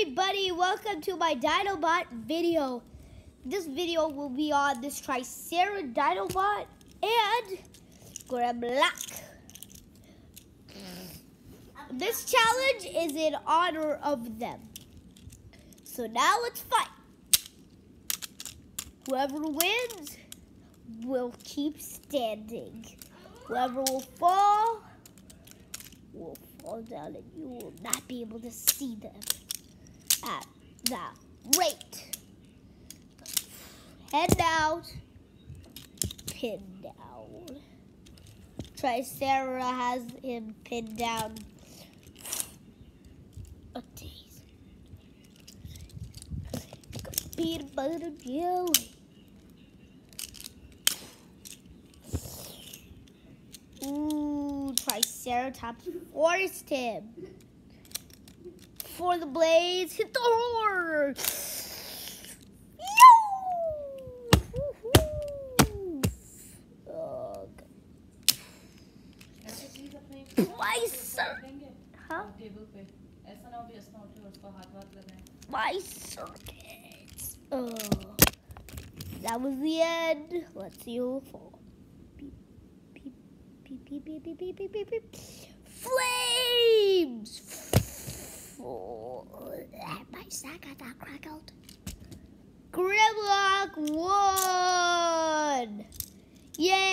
everybody, welcome to my Dinobot video. This video will be on this Tricera Dinobot and Grimlock. This challenge is in honor of them. So now let's fight. Whoever wins will keep standing. Whoever will fall will fall down and you will not be able to see them at that rate. Head down, pin down. Tricera has him pinned down. A days. Peanut butter jelly. Ooh, Triceratops forced him before the blades hit the horn. My circuits. Oh, that was the end. Let's see who will fall. Beep, beep, beep, beep, beep, beep, beep, beep, beep. Is that got that crackled? Grimlock won. Yay!